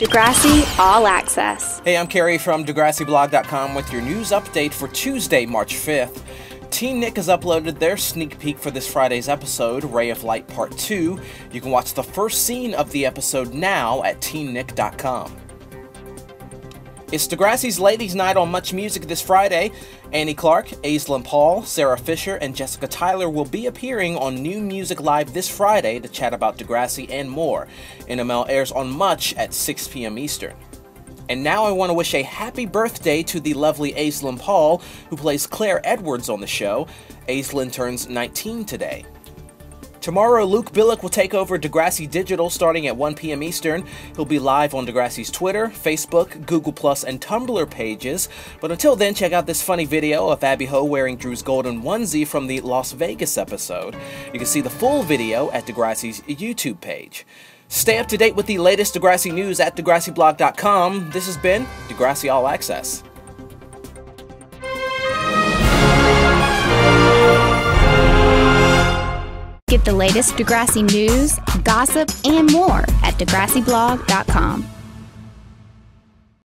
Degrassi All Access. Hey, I'm Kerry from DegrassiBlog.com with your news update for Tuesday, March 5th. Teen Nick has uploaded their sneak peek for this Friday's episode, Ray of Light Part 2. You can watch the first scene of the episode now at teennick.com. It's Degrassi's Ladies' Night on Much Music this Friday. Annie Clark, Aislinn Paul, Sarah Fisher, and Jessica Tyler will be appearing on New Music Live this Friday to chat about Degrassi and more. NML airs on Much at 6 p.m. Eastern. And now I want to wish a happy birthday to the lovely Aislinn Paul, who plays Claire Edwards on the show. Aislinn turns 19 today. Tomorrow, Luke Bilyk will take over Degrassi Digital starting at 1 p.m. Eastern. He'll be live on Degrassi's Twitter, Facebook, Google, and Tumblr pages. But until then, check out this funny video of Abby Ho wearing Drew's golden onesie from the Las Vegas episode. You can see the full video at Degrassi's YouTube page. Stay up to date with the latest Degrassi news at DegrassiBlog.com. This has been Degrassi All Access. Get the latest Degrassi news, gossip, and more at DegrassiBlog.com.